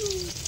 Woo.